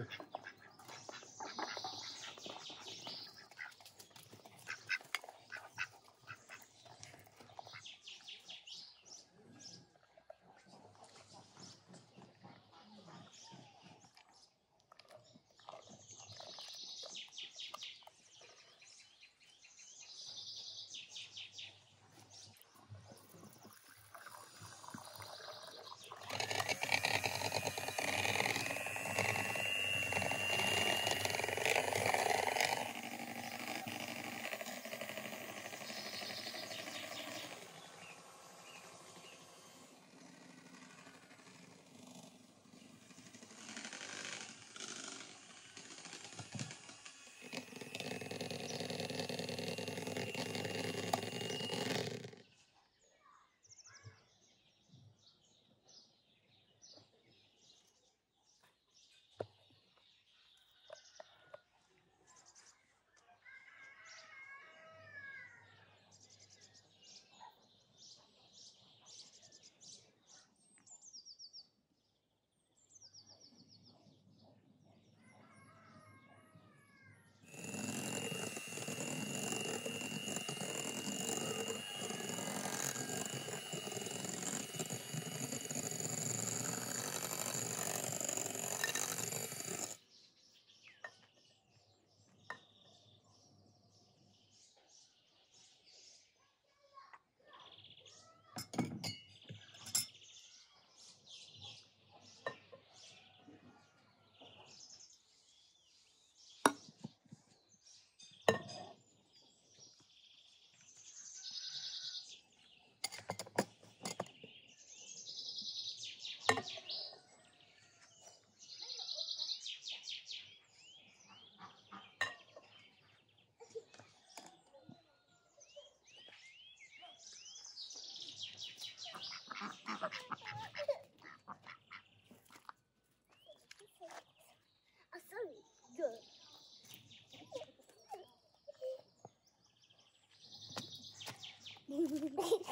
on. baby.